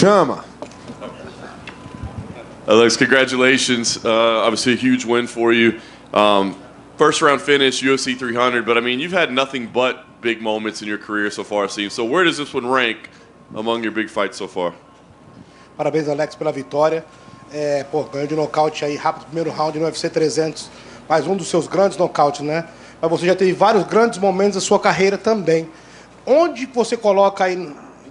Chama. Alex, congratulations. Uh, obviously, a huge win for you. Um, first round finish, UFC 300, but I mean, you've had nothing but big moments in your career so far, it seems. So, where does this one rank among your big fights so far? Parabéns, Alex, pela vitória. É, pô, ganhou de nocaute aí, rápido, primeiro round no UFC 300. Mais um dos seus grandes nocautes, né? Mas você já teve vários grandes momentos da sua carreira também. Onde você coloca aí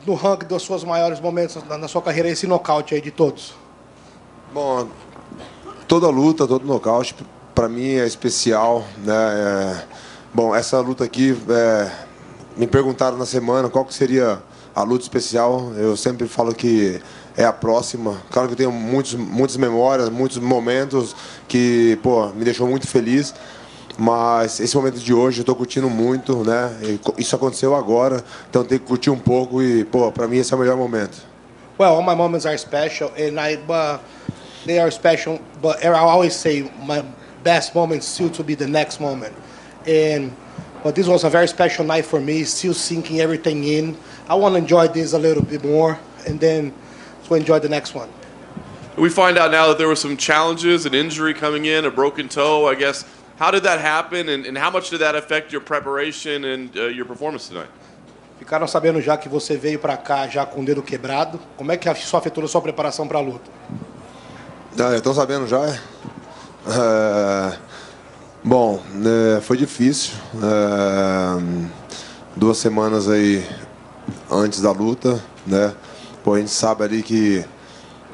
no ranking dos seus maiores momentos na, na sua carreira esse nocaute aí de todos? Bom, toda luta, todo nocaute, para mim é especial, né? É, bom, essa luta aqui, é, me perguntaram na semana qual que seria a luta especial. Eu sempre falo que é a próxima. Claro que eu tenho muitos, muitas memórias, muitos momentos que, pô, me deixou muito feliz. Mas esse momento de hoje eu estou curtindo muito, né? Isso aconteceu agora, então tem que curtir um pouco e, pô, para mim esse é o melhor momento. Well, all my moments are special, and I, uh, they are special. But I always say my best moment still to be the next moment. And but this was a very special night for me. Still sinking everything in. I want to enjoy this a little bit more, and then to enjoy the next one. We find out now that there were some challenges, an injury coming in, a broken toe. I guess how did that happen, and, and how much did that affect your preparation and uh, your performance tonight? Ficaram sabendo já que você veio para cá já com o dedo quebrado. Como é que isso afetou a sua preparação para a luta? Ah, Estão sabendo já? É, bom, é, foi difícil. É, duas semanas aí antes da luta, né? Pô, a gente sabe ali que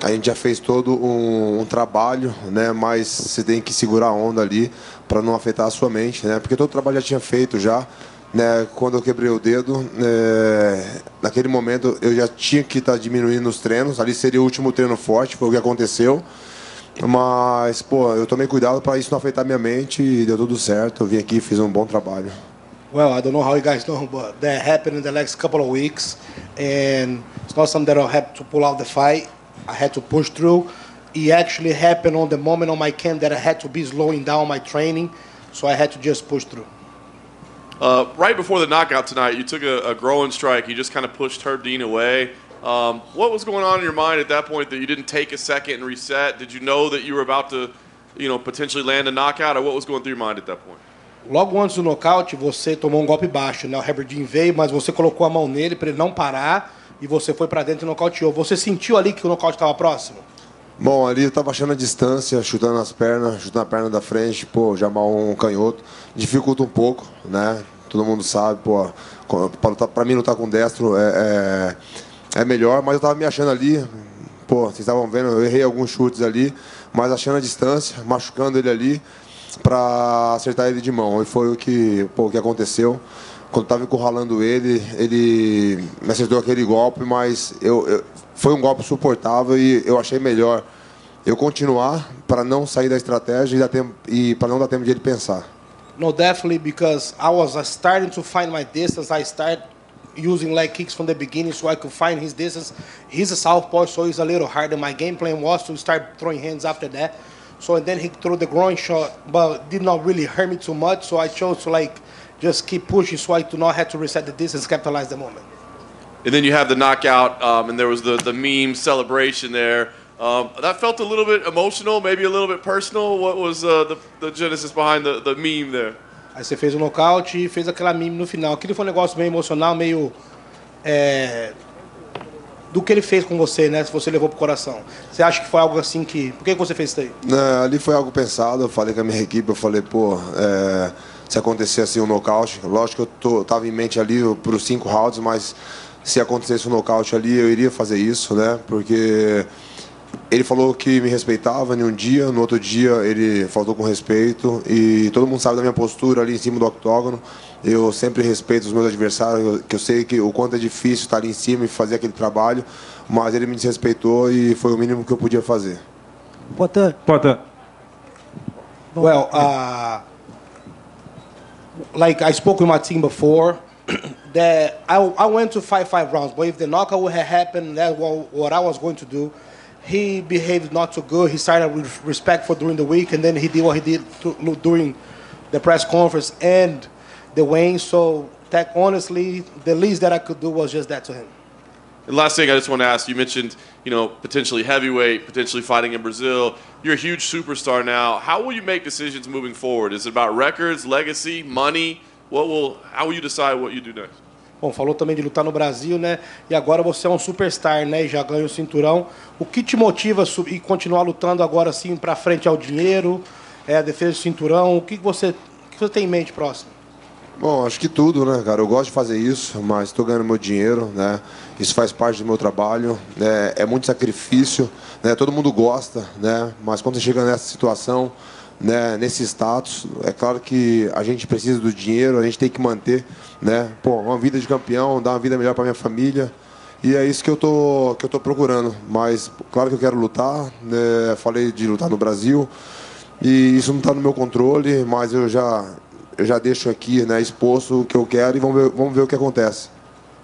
a gente já fez todo um, um trabalho, né? Mas você tem que segurar a onda ali para não afetar a sua mente, né? Porque todo o trabalho já tinha feito já. Né, quando eu quebrei o dedo, é, naquele momento eu já tinha que estar tá diminuindo os treinos. Ali seria o último treino forte, foi o que aconteceu. Mas, pô, eu tomei cuidado para isso não afetar minha mente e deu tudo certo. Eu vim aqui e fiz um bom trabalho. Well, I don't know how you guys know, but that happened in the next couple of weeks, and it's not something that I had to pull out the fight. I had to push through. It actually happened on the moment on my camp that I had to be slowing down my training, so I had to just push through. Uh, right before the knockout tonight, you took a, a growing strike. You just kind of pushed Herb Dean away. Um, what was going on in your mind at that point that you didn't take a second and reset? Did you know that you were about to, you know, potentially land a knockout, or what was going through your mind at that point? Logo antes do nocaute, você tomou um golpe baixo, né? O Herbert Dean veio, mas você colocou a mão nele para ele não parar e você foi para dentro e nocauteou. Você sentiu ali que o nocaute estava próximo? Bom, ali eu tava achando a distância, chutando as pernas, chutando a perna da frente, pô, já mal um canhoto. Dificulta um pouco, né? Todo mundo sabe, pô, pra mim lutar com destro é, é, é melhor, mas eu tava me achando ali, pô, vocês estavam vendo, eu errei alguns chutes ali, mas achando a distância, machucando ele ali para acertar ele de mão. E foi o que, pô, o que aconteceu. Quando estava encurralando ele, ele me acertou aquele golpe, mas eu, eu foi um golpe suportável e eu achei melhor eu continuar para não sair da estratégia e, e para não dar tempo de ele pensar. No, definitely because I was uh, starting to find my distance. I started using leg kicks from the beginning so I could find his distance. He's a southpaw, so he's a little harder. My game plan was to start throwing hands after that. So and then he threw the groin shot, but did not really hurt me too much. So I chose to like just keep pushing so I do not have to reset the distance, capitalize the moment. And then you have the knockout, um, and there was the, the meme celebration there. Um, that felt a little bit emotional, maybe a little bit personal. What was uh, the, the genesis behind the, the meme there? Aí você fez o nocaute e fez aquela meme no final. Aquilo foi um negócio meio emocional, meio. É, do que ele fez com você, né? Se você levou pro coração. Você acha que foi algo assim que. Por que você fez isso aí? Não, ali foi algo pensado. Eu falei com a minha equipe, eu falei, pô. É, se acontecer assim um nocaute, lógico que eu tô, tava em mente ali para os cinco rounds, mas se acontecesse um nocaute ali, eu iria fazer isso, né? Porque ele falou que me respeitava em um dia, no outro dia ele faltou com respeito e todo mundo sabe da minha postura ali em cima do octógono. Eu sempre respeito os meus adversários, que eu sei que o quanto é difícil estar ali em cima e fazer aquele trabalho, mas ele me desrespeitou e foi o mínimo que eu podia fazer. Potan. Potan. Well, uh, like I spoke with my team before, that I, I went to fight five rounds, but if the knockout would have happened, that's what, what I was going to do. He behaved not so good. He started with respect for during the week, and then he did what he did to, during the press conference and the weighing. So, that honestly, the least that I could do was just that to him. And last thing I just want to ask, you mentioned, you know, potentially heavyweight, potentially fighting in Brazil. You're a huge superstar now. How will you make decisions moving forward? Is it about records, legacy, money? What will how will you decide what you do next? Bom, falou também de lutar no Brasil, né? E agora você é um superstar, né? E já ganhou o cinturão. O que te motiva a sub- e continuar lutando agora assim para frente ao dinheiro, é a defesa do cinturão? O que você, o que você tem em mente próximo? Bom, acho que tudo, né, cara? Eu gosto de fazer isso, mas estou ganhando meu dinheiro, né? Isso faz parte do meu trabalho, né? É muito sacrifício, né? Todo mundo gosta, né? Mas quando você chega nessa situação, né? Nesse status, é claro que a gente precisa do dinheiro, a gente tem que manter, né? Pô, uma vida de campeão, dar uma vida melhor para minha família. E é isso que eu tô que eu procurando. Mas claro que eu quero lutar, né? Falei de lutar no Brasil. E isso não está no meu controle, mas eu já eu já deixo aqui, né, exposto o que eu quero e vamos ver, vamos ver o que acontece.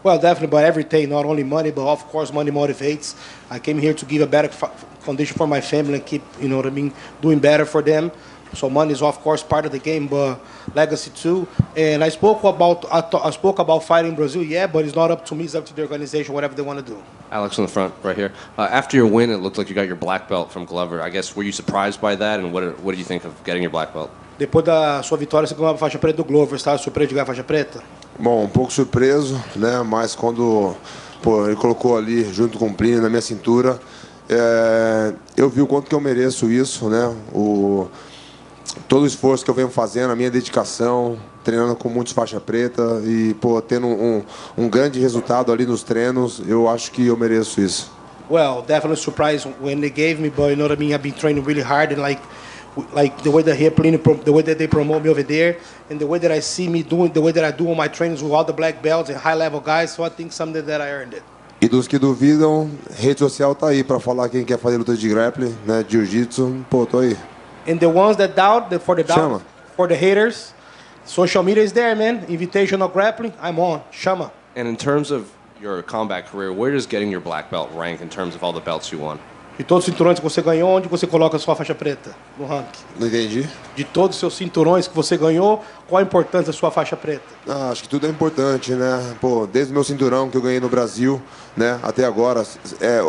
Well, definitely, but everything, not only money, but of course, money motivates. I came here to give a better f- foundation for my family and keep, you know what I mean, doing better for them. So money is of course part of the game, but legacy too. And I spoke about I, th- I spoke about fighting Brazil, yeah, but it's not up to me. It's up to the organization, whatever they want to do. Alex in the front, right here. Uh, after your win, it looked like you got your black belt from Glover. I guess were you surprised by that, and what what did you think of getting your black belt? Depois da sua vitória, você ganhou a faixa preta do Glover. Estava surpreso de ganhar a faixa preta? Bom, um pouco surpreso, né, mas quando pô, ele colocou ali junto com o Plínio na minha cintura, é, eu vi o quanto que eu mereço isso, né? O todo o esforço que eu venho fazendo, a minha dedicação, treinando com muitos faixa preta e pô, tendo um, um grande resultado ali nos treinos, eu acho que eu mereço isso. Well, definitely surprised when they gave me, but you know what I mean. I've been training really hard and like, like the way that here, Pliny the way that they promote me over there, and the way that I see me doing, the way that I do on my trainings with all the black belts and high level guys. So I think something that I earned it. E dos que duvidam, rede social tá aí para falar quem quer fazer luta de grappling, né, de jiu-jitsu, pô, tô aí. And the ones that doubt, the, for the doubt, Chama. for the haters, social media is there, man. Invitational grappling, I'm on. Chama. And in terms of your combat career, where does getting your black belt rank in terms of all the belts you won? De todos os cinturões que você ganhou, onde você coloca a sua faixa preta no ranking? Não entendi? De todos os seus cinturões que você ganhou, qual a importância da sua faixa preta? Ah, acho que tudo é importante, né? Pô, desde o meu cinturão que eu ganhei no Brasil, né, até agora, é,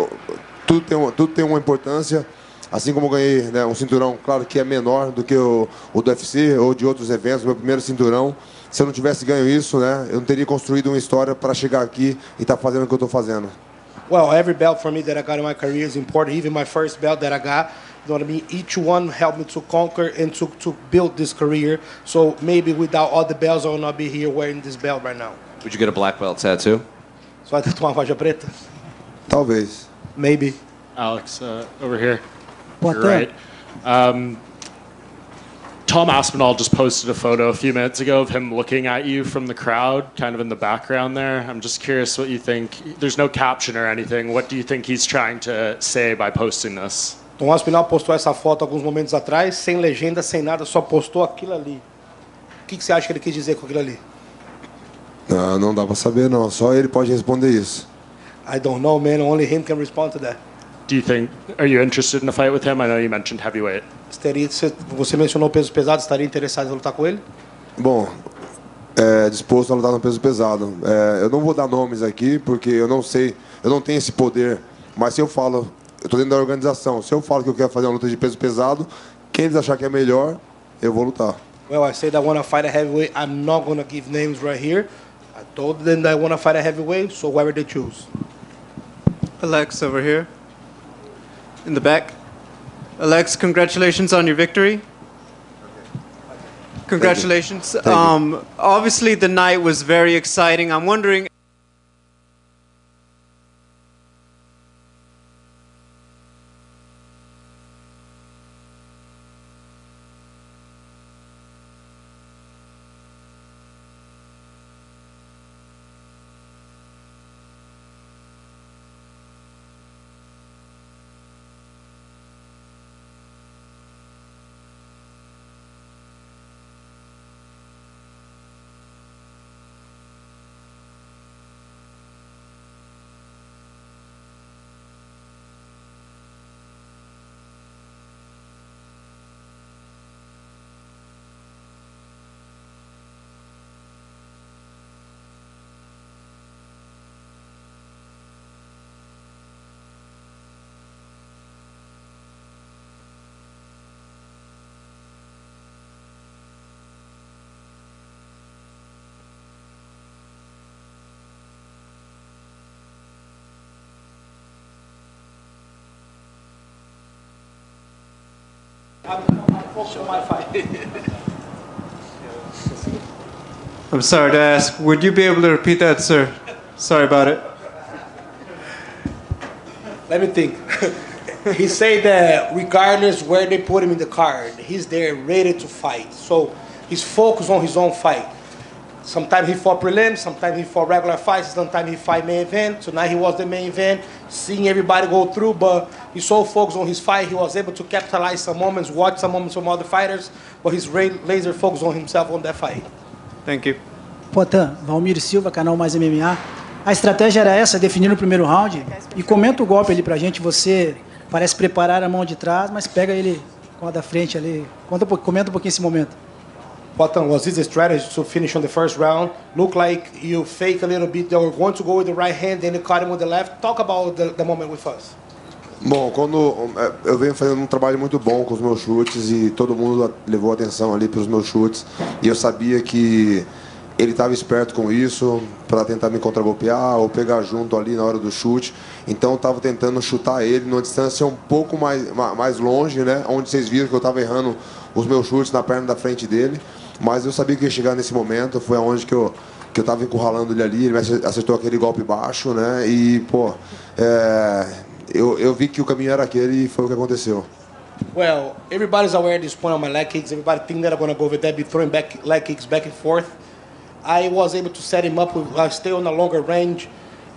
tudo, tem uma, tudo tem uma importância. Assim como eu ganhei né, um cinturão, claro que é menor do que o, o do UFC ou de outros eventos, meu primeiro cinturão. Se eu não tivesse ganho isso, né, eu não teria construído uma história para chegar aqui e estar fazendo o que eu estou fazendo. Well, every belt for me that I got in my career is important. Even my first belt that I got, you know what I mean? Each one helped me to conquer and to, to build this career. So maybe without all the belts, I would not be here wearing this belt right now. Would you get a black belt tattoo? So I have to uma faixa preta? Talvez. Maybe. Alex, uh, over here. What You're the- right. Um, Tom Aspinall just posted a photo a few minutes ago of him looking at you from the crowd, kind of in the background there. I'm just curious what you think. There's no caption or anything. What do you think he's trying to say by posting this? Tom Aspinall postou essa foto alguns momentos atrás, sem legenda, sem nada, só postou aquilo ali. O que, que você acha que ele quis dizer com aquilo ali? Não, não dá para saber, não. Só ele pode responder isso. I don't know, man. Only him can respond to that. Do you think? Are you interested in a fight with him? I know you mentioned heavyweight. Estaria, você- você mencionou peso pesado, estaria interessado em lutar com ele? Bom, é, disposto a lutar no peso pesado. É, eu não vou dar nomes aqui, porque eu não sei, eu não tenho esse poder. Mas se eu falo, eu estou dentro da organização, se eu falo que eu quero fazer uma luta de peso pesado, quem eles achar que é melhor, eu vou lutar. Well, I said I want to fight a heavyweight. I'm not going to give names right here. I told them that I want to fight a heavyweight, so whoever they choose. Alex over here. In the back. Alex, congratulations on your victory. Congratulations. Um, obviously, the night was very exciting. I'm wondering I'm sorry to ask. Would you be able to repeat that, sir? Sorry about it. Let me think. he said that regardless where they put him in the card, he's there ready to fight. So he's focused on his own fight. Sometimes he fought prelims, sometimes he fought regular fights, sometimes he fight main event. Tonight he was the main event, seeing everybody go through, but he's so focused on his fight, he was able to capitalize some moments, watch some moments from other fighters, but he's laser focused on himself on that fight. Thank you. Potan, Valmir Silva, canal Mais MMA. A estratégia era essa, definir no primeiro round. E comenta o golpe ali pra gente. Você parece preparar a mão de trás, mas pega ele com a da frente ali. Conta, comenta um pouquinho esse momento. Potan, was this a strategy to finish on the first round? Look like you fake a little bit, they were going to go with the right hand, then you caught him with the left. Talk about the, the moment with us. Bom, quando é, eu venho fazendo um trabalho muito bom com os meus chutes e todo mundo levou atenção ali para os meus chutes e eu sabia que ele estava esperto com isso para tentar me contragolpear ou pegar junto ali na hora do chute. Então eu estava tentando chutar ele numa distância um pouco mais, ma- mais longe, né? Onde vocês viram que eu estava errando os meus chutes na perna da frente dele. Mas eu sabia que ia chegar nesse momento, foi aonde que eu que eu tava encurralando ele ali, ele acertou aquele golpe baixo, né? E, pô, é, eu, eu vi que o caminho era aquele e foi o que aconteceu. Well, everybody's aware this point of my leg kicks. Everybody think that I'm gonna go over there, be throwing back leg kicks back and forth. I was able to set him up. With, I stay on a longer range,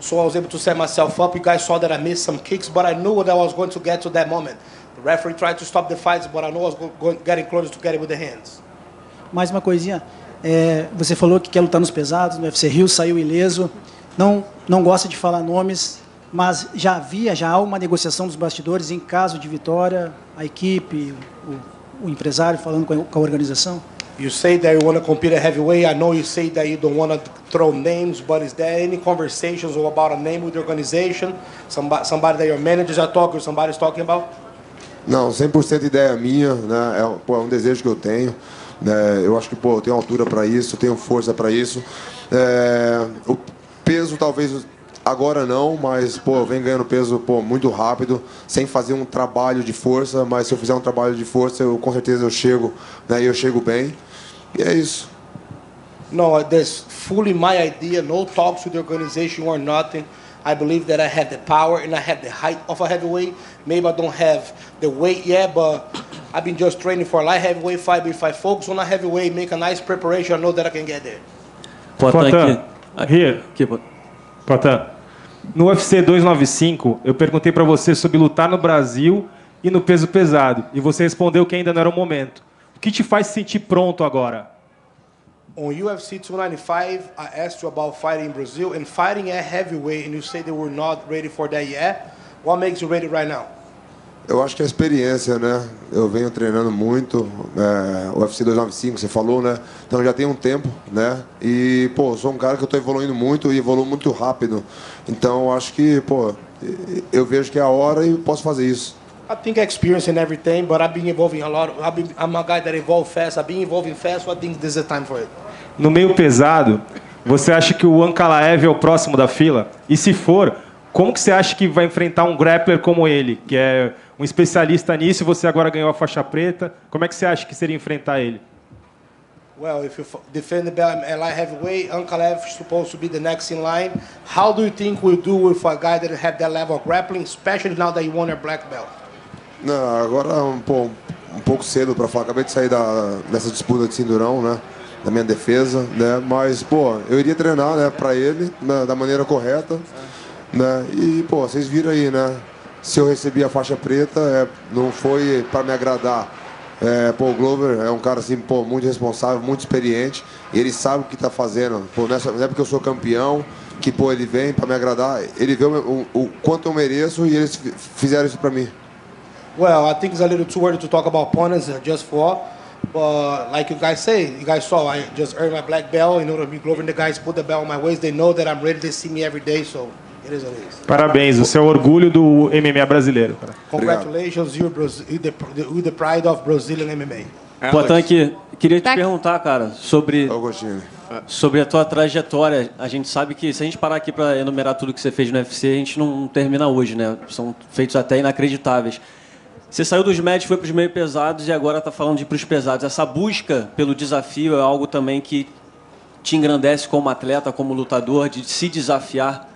so I was able to set myself up. You guys saw that I missed some kicks, but I knew that I was going to get to that moment. The referee tried to stop the fights, but I knew I was getting closer to get it with the hands. Mais uma coisinha. É, você falou que quer lutar nos pesados, no UFC Rio, saiu ileso. Não, não gosta de falar nomes, mas já havia, já há uma negociação dos bastidores em caso de vitória, a equipe, o, o empresário falando com a, com a organização? You say that you want to compete at heavyweight. I know you say that you don't want to throw names, but is there any conversations or about a name with the organization? Somebody, somebody that your managers are talking, or somebody's talking about? Não, 100% ideia minha, né? É, pô, é um desejo que eu tenho. Né? Eu acho que pô, eu tenho altura para isso, tenho força para isso. É, o peso talvez agora não, mas pô, eu venho ganhando peso pô, muito rápido, sem fazer um trabalho de força, mas se eu fizer um trabalho de força, eu com certeza eu chego, né? Eu chego bem. E é isso. No, that's fully my idea. No talks with the organization or nothing. I believe that I have the power and I have the height of a heavyweight. Maybe I don't have the weight yet, but I've been just training for a light heavyweight fight. If I focus on a heavyweight, make a nice preparation, I know that I can get there. Aqui. here. Potan, no UFC 295, eu perguntei para você sobre lutar no Brasil e no peso pesado. E você respondeu que ainda não era o momento. O que te faz se sentir pronto agora? On UFC 295, I asked you about fighting in Brazil and fighting at heavyweight, and you say they were not ready for that yet. What makes you ready right now? Eu acho que é a experiência, né? Eu venho treinando muito, é, o UFC 295, você falou, né? Então já tem um tempo, né? E, pô, eu sou um cara que eu tô evoluindo muito e evoluo muito rápido. Então eu acho que, pô, eu vejo que é a hora e posso fazer isso. I think experience and everything, but I've been evolving a lot. I've been, I'm a guy that evolve fast. I've been evolving fast, so I think this is the time for it. No meio pesado, você acha que o Ankalaev é o próximo da fila? E se for, como que você acha que vai enfrentar um grappler como ele, que é um especialista nisso e você agora ganhou a faixa preta? Como é que você acha que seria enfrentar ele? Well, if you defend the belt at light heavyweight, Ankalev is supposed to be the next in line. How do you think we'll do with a guy that have that level of grappling, especially now that you won your black belt? Não, agora um, pô, um pouco cedo para falar. Acabei de sair da, dessa disputa de cinturão, né? Da minha defesa, né? Mas, pô, eu iria treinar, né? Para ele, né, da maneira correta, né? E, pô, vocês viram aí, né? Se eu recebi a faixa preta, é, não foi para me agradar. É, o Glover é um cara assim, pô, muito responsável, muito experiente. E ele sabe o que tá fazendo. Pô, nessa, não é porque eu sou campeão que, pô, ele vem para me agradar. Ele vê o, o, o quanto eu mereço e eles fi- fizeram isso para mim. Well, I think it's a little too early to talk about opponents uh, just for. But like you guys say, you guys saw, I just earned my black belt. You know, to be Glover and the guys put the belt on my waist. They know that I'm ready. They see me every day, so it. Parabéns, você é o orgulho do MMA brasileiro. cara. Congratulations, you're, the, the pride of Brazilian MMA. Potan, aqui. Queria te Tá. perguntar, cara, sobre, Augustine. sobre a tua trajetória. A gente sabe que se a gente parar aqui para enumerar tudo que você fez no UFC, a gente não termina hoje, né? São feitos até inacreditáveis. Você saiu dos médios, foi para os meio pesados e agora está falando de ir para os pesados. Essa busca pelo desafio é algo também que te engrandece como atleta, como lutador, de se desafiar.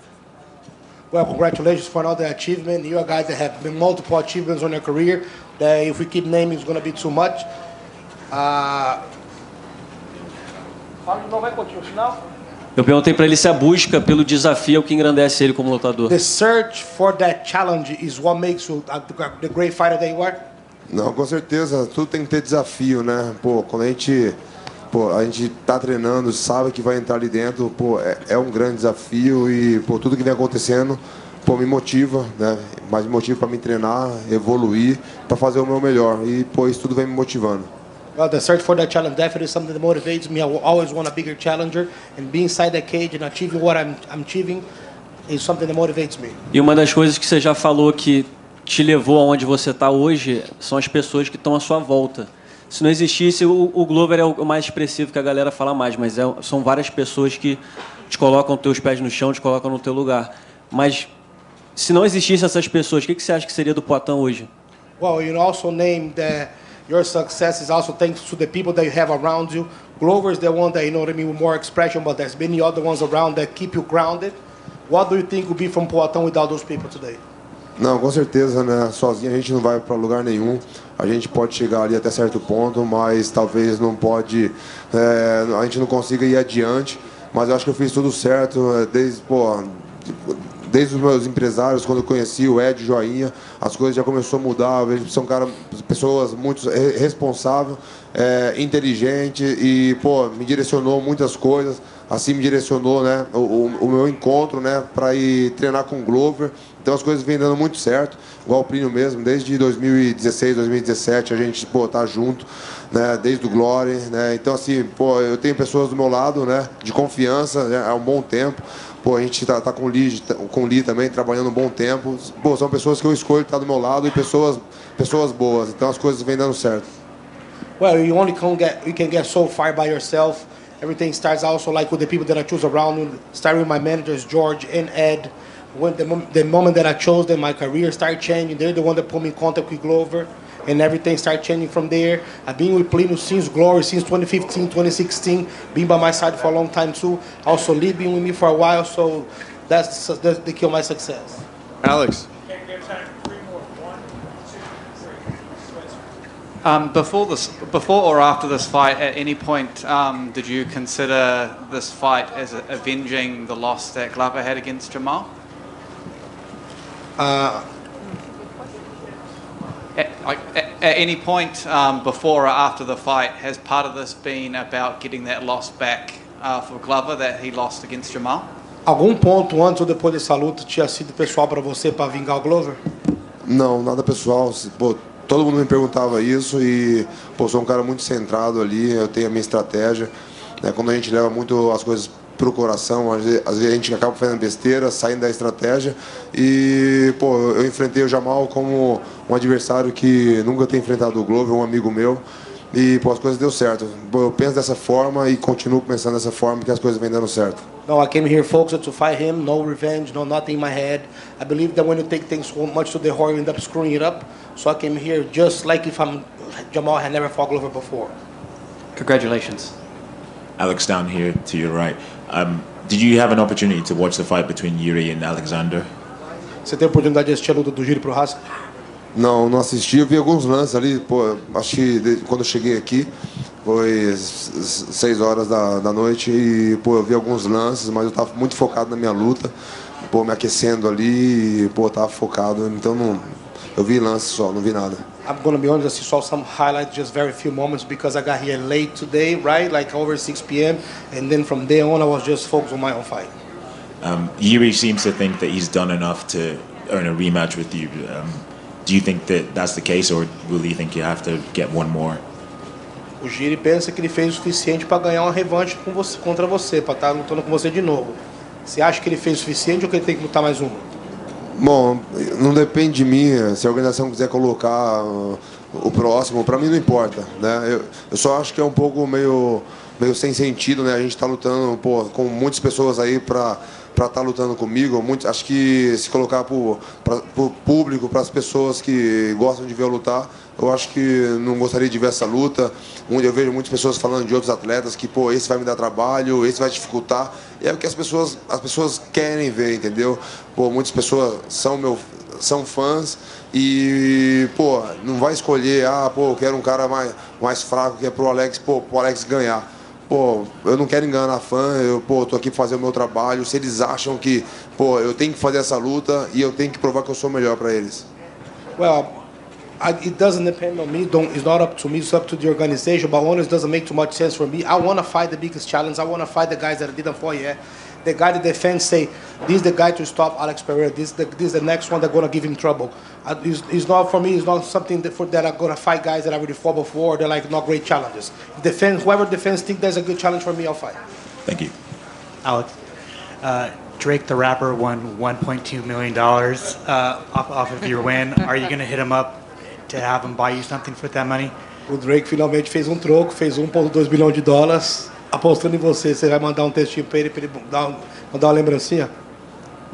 Well, congratulations for another achievement. You're a guy that have been multiple achievements on your career. That if we keep naming, it's going to be too much. Uh, Fala de novo, vai continuar o final? Eu perguntei para ele se a busca pelo desafio é o que engrandece ele como lutador. The search for that challenge is what makes you the the great fighter that you are. Não, com certeza, tudo tem que ter desafio, né? Pô, quando a gente, pô, a gente tá treinando, sabe que vai entrar ali dentro, pô, é, é um grande desafio e, pô, tudo que vem acontecendo, pô, me motiva, né? Mas me motiva para me treinar, evoluir, para fazer o meu melhor. E, pô, isso tudo vem me motivando. Well, the search for that challenge definitely is something that motivates me. I will always want a bigger challenger, and being inside that cage and achieving what I'm, I'm achieving is something that motivates me. E uma das coisas que você já falou que te levou aonde você está hoje são as pessoas que estão à sua volta. Se não existisse, o, o Glover é o mais expressivo que a galera fala mais, mas é, são várias pessoas que te colocam teus pés no chão, te colocam no teu lugar. Mas se não existisse essas pessoas, o que, que você acha que seria do Poatão hoje? Well, you also name that your success is also thanks to the people that you have around you. Glover is the one that you know what I mean with more expression, but there's many other ones around that keep you grounded. What do you think would be from Poatão without those people today? Não, com certeza, né? Sozinho a gente não vai para lugar nenhum. A gente pode chegar ali até certo ponto, mas talvez não pode, é, a gente não consiga ir adiante. Mas eu acho que eu fiz tudo certo, é, desde, pô, desde os meus empresários, quando eu conheci o Ed Joinha, as coisas já começou a mudar. Que são cara, pessoas muito responsáveis, é, inteligente e pô, me direcionou muitas coisas. Assim me direcionou, né, o, o, o meu encontro, né, para ir treinar com o Glover. Então as coisas vêm dando muito certo, igual o Plínio mesmo, desde 2016, 2017 a gente pô, tá junto, né, desde o Glory, né? Então assim, pô, eu tenho pessoas do meu lado, né, de confiança, né, há um bom tempo. Pô, a gente tá, tá com o Lee, com o Lee também trabalhando um bom tempo. Pô, são pessoas que eu escolho estar do meu lado e pessoas pessoas boas. Então as coisas vêm dando certo. Well, you only can get you can get so far by yourself. Everything starts also like with the people that I choose around me. Starting with my managers George and Ed. When the, mom- the moment that I chose them, my career started changing. They're the one that put me in contact with Glover, and everything started changing from there. I've been with Plino since Glory, since 2015, 2016. Been by my side for a long time too. Also, Lee been with me for a while, so that's that's the key of my success. Alex. Um, before this, before or after this fight, at any point, um, did you consider this fight as avenging the loss that Glover had against Jamal? Uh, At, like, at, at any point um, before or after the fight, has part of this been about getting that loss back uh, for Glover that he lost against Jamal? algum ponto antes ou depois dessa luta tinha sido pessoal para você para vingar o Glover? Não, nada pessoal. Se- Pô, todo mundo me perguntava isso e pô, sou um cara muito centrado ali, eu tenho a minha estratégia. Né? Quando a gente leva muito as coisas pro coração, às vezes, às vezes a gente acaba fazendo besteira, saindo da estratégia. E pô, eu enfrentei o Jamal como um adversário que nunca tem enfrentado o Glover, um amigo meu. E pô, as coisas deu certo. Eu penso dessa forma e continuo pensando dessa forma que as coisas vêm dando certo. No, I came here focused to fight him. No revenge, no nothing in my head. I believe that when you take things so much to the heart, you end up screwing it up. So I came here just like if I'm Jamal had never fought Glover before. Congratulations. Alex down here to your right. Um, did you have an opportunity to watch the fight between Yuri and Alexander? Você teve a oportunidade de assistir a luta do Giro pro Raça? Não, não assisti. Eu vi alguns lances ali. Pô, acho que quando eu cheguei aqui foi seis horas da, da noite e pô, eu vi alguns lances, mas eu tava muito focado na minha luta, pô, me aquecendo ali, e, pô, eu tava focado. Então não, eu vi lances só, não vi nada. I'm gonna be honest, I saw some highlights, just very few moments because I got here late today, right? Like over 6 p.m. And then from there on, I was just focused on my own fight. Um, Yuri seems to think that he's done enough to earn a rematch with you. Um, do you think that that's the case, or will you think you have to get one more? O Giri pensa que ele fez o suficiente para ganhar uma revanche com você, contra você, para estar lutando com você de novo. Você acha que ele fez o suficiente ou que ele tem que lutar mais uma? Bom, não depende de mim. Se a organização quiser colocar uh, o próximo, para mim não importa, né? Eu, eu só acho que é um pouco meio, meio sem sentido, né? A gente está lutando pô, com muitas pessoas aí para para estar lutando comigo. Muito, acho que se colocar para o público, para as pessoas que gostam de ver eu lutar, eu acho que não gostaria de ver essa luta. Onde eu vejo muitas pessoas falando de outros atletas que, pô, esse vai me dar trabalho, esse vai dificultar. E é o que as pessoas, as pessoas querem ver, entendeu? Pô, muitas pessoas são meu, são fãs e, pô, não vai escolher, ah, pô, eu quero um cara mais, mais fraco que é pro Alex, pô, pro Alex ganhar. Pô, eu não quero enganar fã, eu, pô, tô aqui fazer o meu trabalho. Se eles acham que, pô, eu tenho que fazer essa luta e eu tenho que provar que eu sou melhor para eles. Well, I, it doesn't depend on me. Don't, it's not up to me. It's up to the organization. But honest doesn't make too much sense for me. I want to fight the biggest challenge. I want to fight the guys that I didn't fight yet. The guy that defends say, this is the guy to stop Alex Pereira. This is the, this is the next one that's going to give him trouble. It's, it's not for me. It's not something that, for, that I'm going to fight guys that I already fought before. They're like not great challenges. Defend whoever defends think there's a good challenge for me. I'll fight. Thank you. Alex, uh, Drake the rapper won 1.2 million dollars uh, off, off of your win. Are you going to hit him up to have him buy you something for that money? O Drake finalmente fez um troco, fez 1,2 bilhão de dólares. Apostando em você, você vai mandar um textinho pra ele, pra ele dar, um- mandar uma lembrancinha?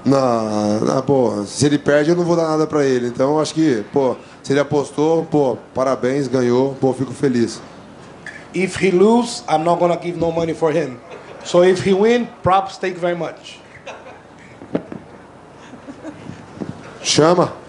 Não, não, pô, se ele perde eu não vou dar nada para ele. Então eu acho que, pô, se ele apostou, pô, parabéns, ganhou, pô, fico feliz. If he lose, I'm not gonna give no money for him. So if he win, props, thank you very much. Chama.